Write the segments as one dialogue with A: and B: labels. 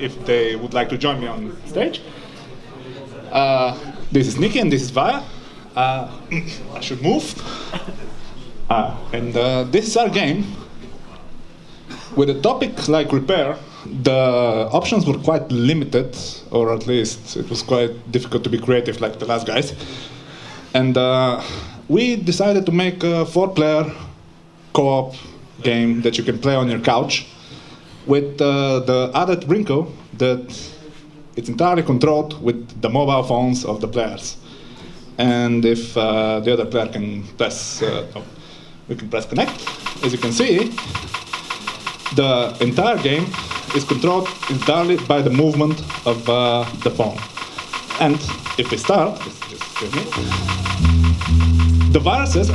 A: if they would like to join me on stage. Uh, this is Nikki and this is Vaya. Uh, I should move. Uh, and uh, this is our game. With a topic like repair, the options were quite limited, or at least it was quite difficult to be creative like the last guys. And uh, we decided to make a four-player co-op game that you can play on your couch with uh, the added wrinkle that it's entirely controlled with the mobile phones of the players. And if uh, the other player can press, uh, oh, we can press connect, as you can see, the entire game is controlled entirely by the movement of uh, the phone. And if we start, the viruses,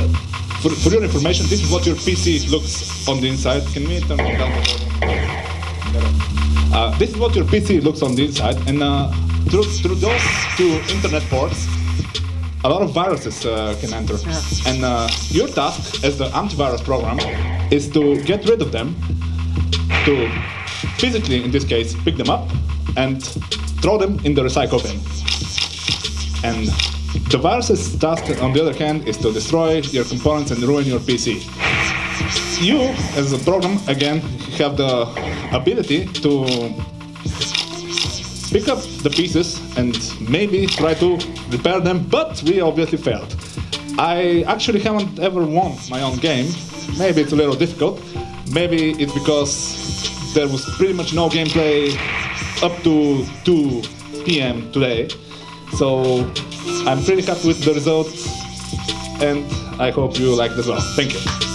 A: for, for your information, this is what your PC looks on the inside. Can we turn it down? Uh, this is what your PC looks on the inside, and uh, through, through those two internet ports, a lot of viruses uh, can enter. And uh, your task as the antivirus program is to get rid of them, to physically, in this case, pick them up and throw them in the recycle bin. And the virus's task, on the other hand, is to destroy your components and ruin your PC. You, as a program, again, have the ability to pick up the pieces and maybe try to repair them, but we obviously failed. I actually haven't ever won my own game. Maybe it's a little difficult. Maybe it's because there was pretty much no gameplay up to 2 p.m. today. So I'm pretty happy with the results, and I hope you like as well. Thank you.